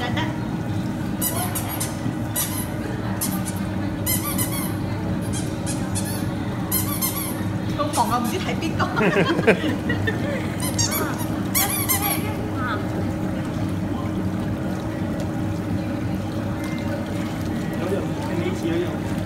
đất đó không còn không biết thấy biết con Hãy subscribe